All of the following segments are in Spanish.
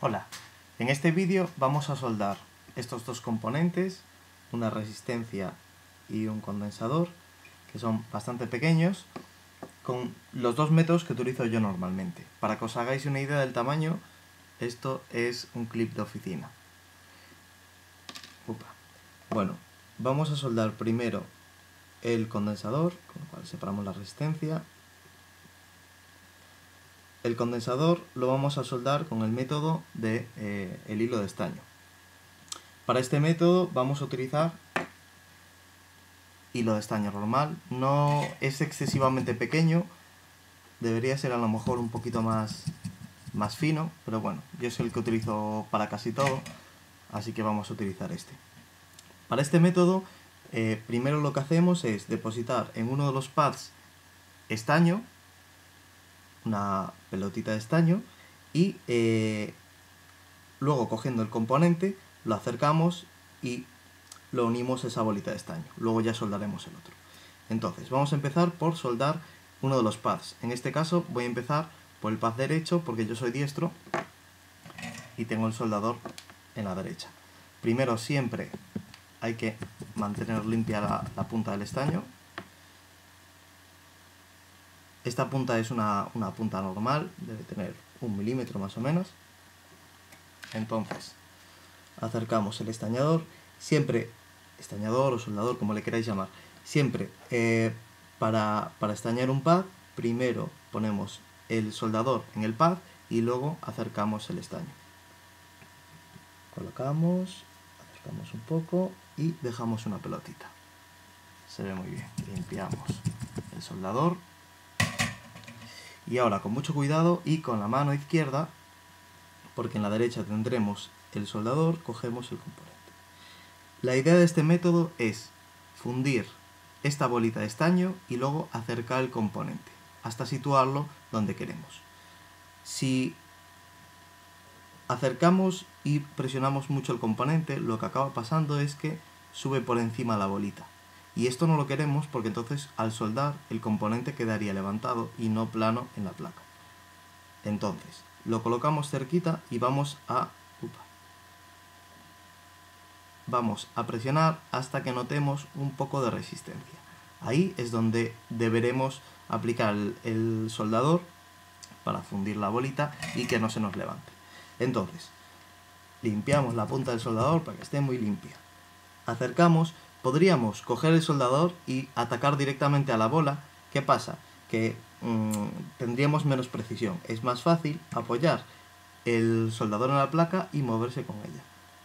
Hola, en este vídeo vamos a soldar estos dos componentes, una resistencia y un condensador, que son bastante pequeños, con los dos métodos que utilizo yo normalmente. Para que os hagáis una idea del tamaño, esto es un clip de oficina. Bueno, vamos a soldar primero el condensador, con lo cual separamos la resistencia el condensador lo vamos a soldar con el método de eh, el hilo de estaño. Para este método vamos a utilizar hilo de estaño normal, no es excesivamente pequeño, debería ser a lo mejor un poquito más, más fino, pero bueno, yo es el que utilizo para casi todo, así que vamos a utilizar este. Para este método, eh, primero lo que hacemos es depositar en uno de los pads estaño, una pelotita de estaño y eh, luego cogiendo el componente lo acercamos y lo unimos a esa bolita de estaño. Luego ya soldaremos el otro. Entonces, vamos a empezar por soldar uno de los pads. En este caso voy a empezar por el pad derecho porque yo soy diestro y tengo el soldador en la derecha. Primero siempre hay que mantener limpia la punta del estaño esta punta es una, punta normal, debe tener un milímetro más o menos. Entonces, acercamos el estañador, siempre, estañador o soldador, como le queráis llamar, siempre eh, para, para estañar un pad, primero ponemos el soldador en el pad y luego acercamos el estaño. Colocamos, acercamos un poco y dejamos una pelotita. Se ve muy bien. Limpiamos el soldador y ahora con mucho cuidado y con la mano izquierda, porque en la derecha tendremos el soldador, cogemos el componente. La idea de este método es fundir esta bolita de estaño y luego acercar el componente hasta situarlo donde queremos. Si acercamos y presionamos mucho el componente, lo que acaba pasando es que sube por encima la bolita. Y esto no lo queremos porque entonces al soldar el componente quedaría levantado y no plano en la placa. Entonces, lo colocamos cerquita y vamos a... vamos a presionar hasta que notemos un poco de resistencia. Ahí es donde deberemos aplicar el, soldador para fundir la bolita y que no se nos levante. Entonces, limpiamos la punta del soldador para que esté muy limpia. Acercamos podríamos coger el soldador y atacar directamente a la bola. ¿Qué pasa? Que mm, tendríamos menos precisión. Es más fácil apoyar el soldador en la placa y moverse con ella.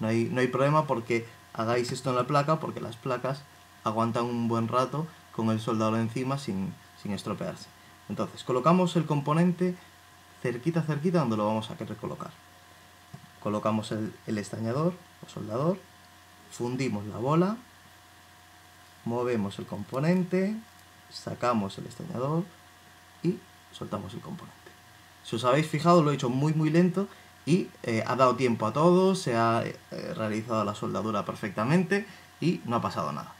No hay, no hay problema porque hagáis esto en la placa porque las placas aguantan un buen rato con el soldador encima sin, estropearse. Entonces, colocamos el componente cerquita, cerquita donde lo vamos a querer colocar. Colocamos el, el estañador o soldador, fundimos la bola movemos el componente, sacamos el estañador y soltamos el componente. Si os habéis fijado lo he hecho muy muy lento y eh, ha dado tiempo a todo, se ha eh, realizado la soldadura perfectamente y no ha pasado nada.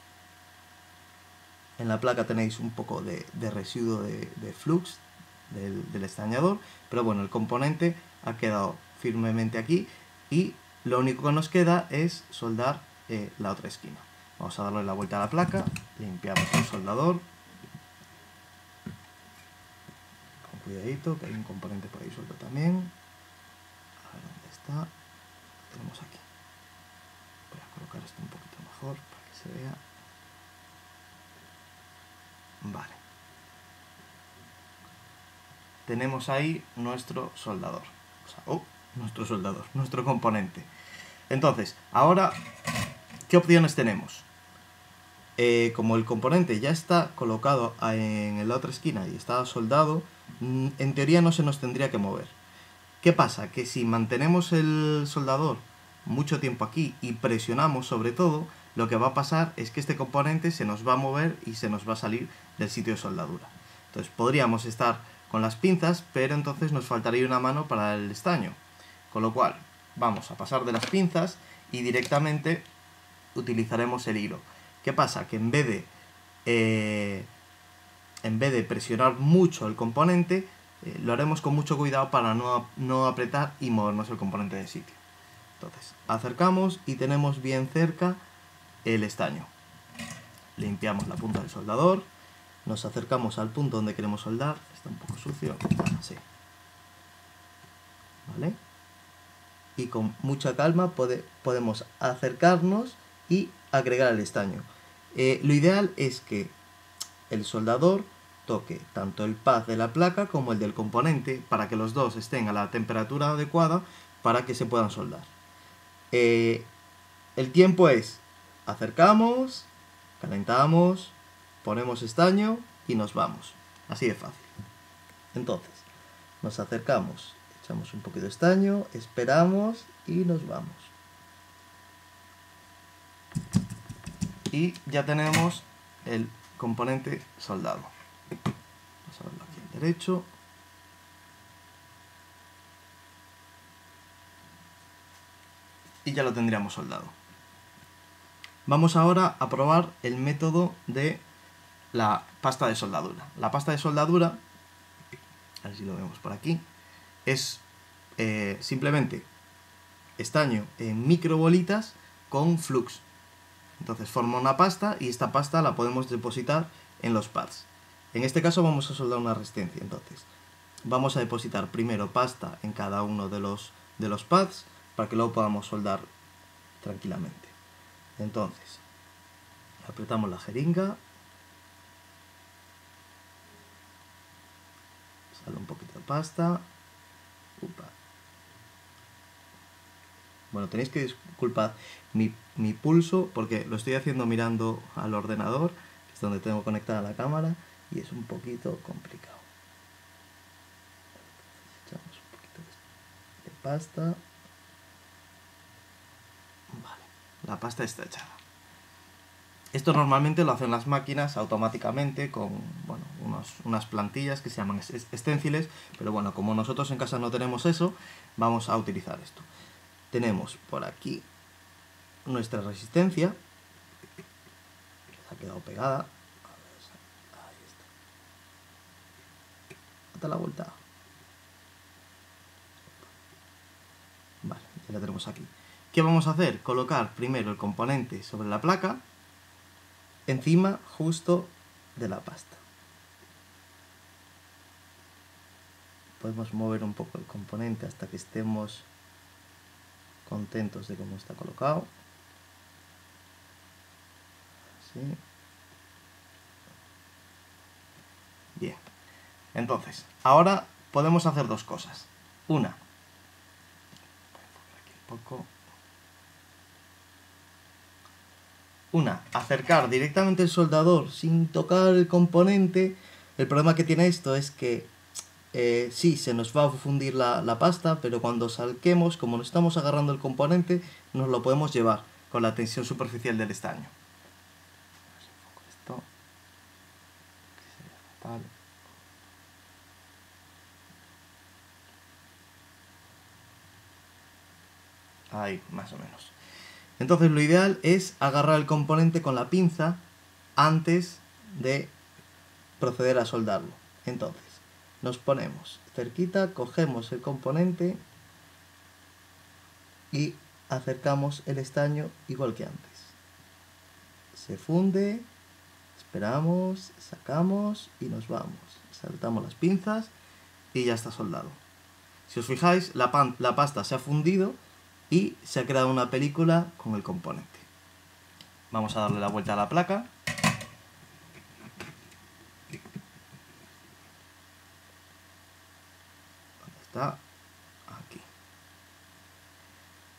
En la placa tenéis un poco de, residuo de, flux del, estañador, pero bueno, el componente ha quedado firmemente aquí y lo único que nos queda es soldar eh, la otra esquina. Vamos a darle la vuelta a la placa, limpiamos el soldador. Con cuidadito, que hay un componente por ahí suelto también. A ver dónde está. Lo tenemos aquí. Voy a colocar esto un poquito mejor para que se vea. Vale. Tenemos ahí nuestro soldador. O sea, oh, nuestro soldador, nuestro componente. Entonces, ahora, ¿qué opciones tenemos? Eh, como el componente ya está colocado en la otra esquina y está soldado, mm, en teoría no se nos tendría que mover. ¿Qué pasa? Que si mantenemos el soldador mucho tiempo aquí y presionamos sobre todo, lo que va a pasar es que este componente se nos va a mover y se nos va a salir del sitio de soldadura. Entonces podríamos estar con las pinzas, pero entonces nos faltaría una mano para el estaño. Con lo cual, vamos a pasar de las pinzas y directamente utilizaremos el hilo. ¿Qué pasa? Que en vez de, eh, en vez de presionar mucho el componente, Eh, lo haremos con mucho cuidado para no, no apretar y movernos el componente de sitio. Entonces, acercamos y tenemos bien cerca el estaño. Limpiamos la punta del soldador, nos acercamos al punto donde queremos soldar, está un poco sucio, así. ¿Vale? Y con mucha calma podemos acercarnos y agregar el estaño. Eh, lo ideal es que el soldador toque tanto el pad de la placa como el del componente para que los dos estén a la temperatura adecuada para que se puedan soldar. Eh, el tiempo es acercamos, calentamos, ponemos estaño y nos vamos. Así de fácil. Entonces, nos acercamos, echamos un poquito de estaño, esperamos y nos vamos. Y ya tenemos el componente soldado. Vamos a verlo aquí en derecho. Y ya lo tendríamos soldado. Vamos ahora a probar el método de la pasta de soldadura. La pasta de soldadura, a ver si lo vemos por aquí, es eh, simplemente estaño en microbolitas con flux. Entonces forma una pasta y esta pasta la podemos depositar en los pads. En este caso vamos a soldar una resistencia. Entonces vamos a depositar primero pasta en cada uno de los, de los pads para que luego podamos soldar tranquilamente. Entonces, apretamos la jeringa. Sale un poquito de pasta. Bueno, tenéis que disculpar mi, mi, pulso porque lo estoy haciendo mirando al ordenador, que es donde tengo conectada la cámara, y es un poquito complicado. Echamos un poquito de pasta. la pasta está echada. Esto normalmente lo hacen las máquinas automáticamente con bueno, unas plantillas que se llaman esténciles, pero bueno, como nosotros en casa no tenemos eso, vamos a utilizar esto. Tenemos por aquí nuestra resistencia, se ha quedado pegada. Ahí está. Hasta la vuelta. Vale, ya la tenemos aquí. ¿Qué vamos a hacer? Colocar primero el componente sobre la placa, encima justo de la pasta. Podemos mover un poco el componente hasta que estemos contentos de cómo está colocado. Así. Bien. Entonces, ahora podemos hacer dos cosas. Una. Aquí un poco. Una, acercar directamente el soldador sin tocar el componente. El problema que tiene esto es que eh, sí, se nos va a fundir la, pasta, pero cuando salquemos, como no estamos agarrando el componente, nos lo podemos llevar con la tensión superficial del estaño. Ahí, más o menos. Entonces lo ideal es agarrar el componente con la pinza antes de proceder a soldarlo. Entonces, nos ponemos cerquita, cogemos el componente y acercamos el estaño igual que antes. Se funde, esperamos, sacamos y nos vamos. Saltamos las pinzas y ya está soldado. Si os fijáis, la, la pasta se ha fundido y se ha creado una película con el componente. Vamos a darle la vuelta a la placa. ¿Dónde Aquí.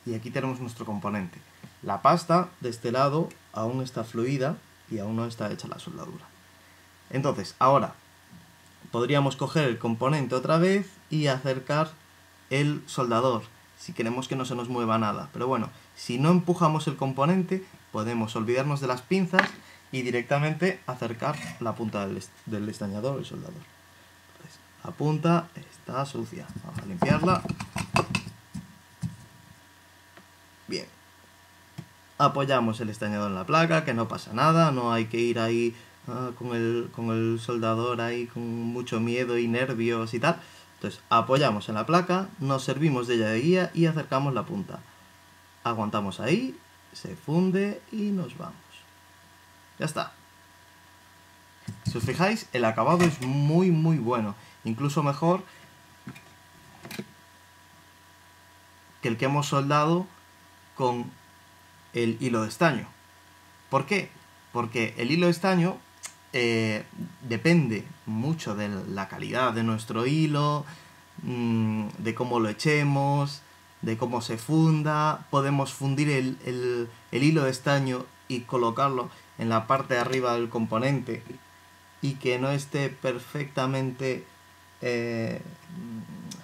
Y aquí tenemos nuestro componente. La pasta de este lado aún está fluida y aún no está hecha la soldadura. Entonces, ahora podríamos coger el componente otra vez y acercar el soldador si queremos que no se nos mueva nada. Pero bueno, si no empujamos el componente, podemos olvidarnos de las pinzas y directamente acercar la punta del, del estañador, el soldador. La punta está sucia. Vamos a limpiarla. Bien. Apoyamos el estañador en la placa, que no pasa nada, no hay que ir ahí ah, con, el, con el soldador ahí con mucho miedo y nervios y tal. Entonces, apoyamos en la placa, nos servimos de ella de guía y acercamos la punta. Aguantamos ahí, se funde y nos vamos. Ya está. Si os fijáis, el acabado es muy muy bueno. Incluso mejor que el que hemos soldado con el hilo de estaño. ¿Por qué? Porque el hilo de estaño eh, depende mucho de la calidad de nuestro hilo, mm, de cómo lo echemos, de cómo se funda. Podemos fundir el, hilo de estaño y colocarlo en la parte de arriba del componente y que no esté perfectamente eh,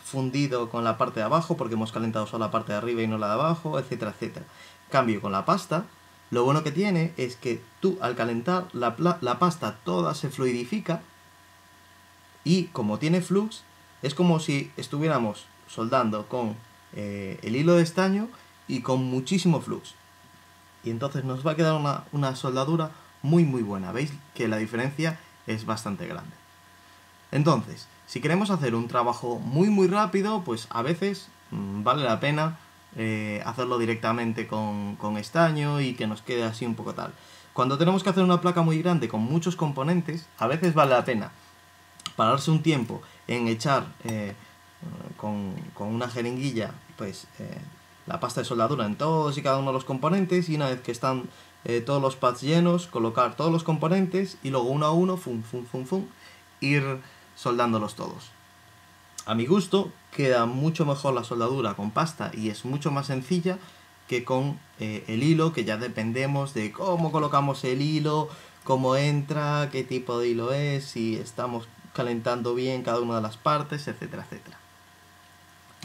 fundido con la parte de abajo porque hemos calentado solo la parte de arriba y no la de abajo, etcétera, etcétera. Cambio con la pasta, lo bueno que tiene es que tú al calentar la, pasta toda se fluidifica y como tiene flux es como si estuviéramos soldando con eh, el hilo de estaño y con muchísimo flux. Y entonces nos va a quedar una, una soldadura muy muy buena. Veis que la diferencia es bastante grande. Entonces, si queremos hacer un trabajo muy muy rápido, pues a veces mm, vale la pena eh, hacerlo directamente con, estaño y que nos quede así un poco tal. Cuando tenemos que hacer una placa muy grande con muchos componentes, a veces vale la pena pararse un tiempo en echar eh, con, una jeringuilla pues eh, la pasta de soldadura en todos y cada uno de los componentes y una vez que están todos los pads llenos, colocar todos los componentes y luego uno a uno, fum, fum, fum, fum, ir soldándolos todos. A mi gusto, queda mucho mejor la soldadura con pasta y es mucho más sencilla que con eh, el hilo, que ya dependemos de cómo colocamos el hilo, cómo entra, qué tipo de hilo es, si estamos calentando bien cada una de las partes, etcétera, etcétera.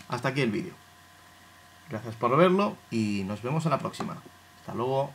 Hasta aquí el vídeo. Gracias por verlo y nos vemos en la próxima. Hasta luego.